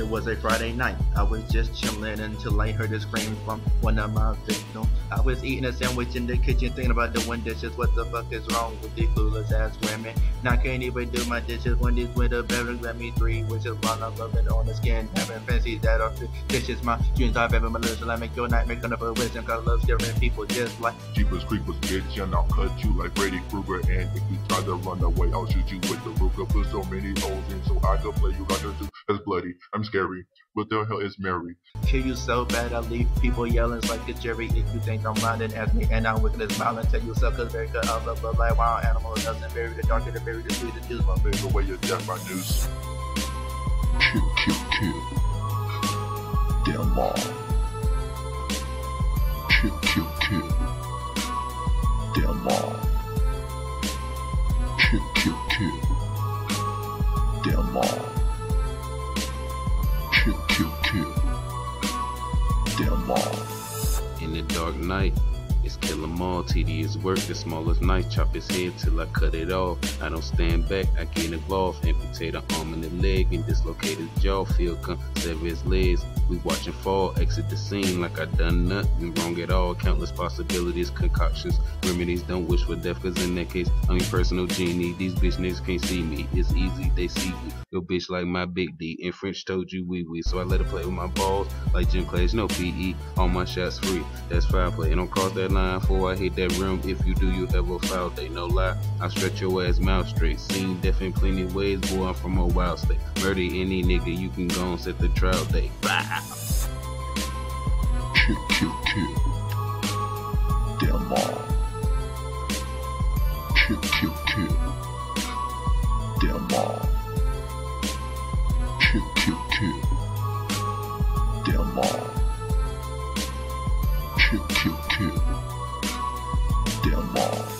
It was a Friday night. I was just chilling until I heard a scream from one of my victims. I was eating a sandwich in the kitchen thinking about doing dishes. What the fuck is wrong with these clueless ass women? Now I can't even do my dishes when these winter berries let me three wishes while I'm rubbing on the skin. Having fantasies that are dishes. My dreams are very malicious. I make your nightmare come up with. Cause I love scaring people just like Jeepers creepers, bitch, and I'll cut you like Freddy Krueger. And if you try to run away, I'll shoot you with the Ruger. Put so many holes in so I can play you like a zoo. I'm scary. What the hell is Mary? Kill you so bad, I leave people yelling like a Jerry. If you think I'm lying, then ask me, and I'm wicked as smile and tell you so, cause very good. I love love like wild animals, doesn't bury the darker, the bury the sweet, the juice, one Big away your death, my news. Kill, kill, kill. Damn all. Kill, kill, kill. Damn all. Kill, kill, kill. Damn all. In the dark night, it's kill 'em all. Tedious work, the smallest knife, chop his head till I cut it off. I don't stand back, I get involved. Amputate an arm and a leg and dislocate his jaw. Feel come, sever his legs. We watch him fall, exit the scene like I done nothing wrong at all. Countless possibilities, concoctions, remedies. Don't wish for death, cause in that case, I'm your personal genie. These bitch niggas can't see me. It's easy, they see me. Your bitch like my big D. In French told you wee wee. So I let her play with my balls like gym class, no PE. All my shots free. That's foul play. And don't cross that line before I hit that rim. If you do, you ever foul day. No lie, I stretch your ass mouth straight. Seen death in plenty ways, boy. I'm from a wild state. Murder any nigga, you can go and set the trial date. Bye. Kill, kill, kill. Damn all. Kill, kill, kill. Damn all. Kill, kill, kill. Damn all. Kill, kill, kill. Damn Moth.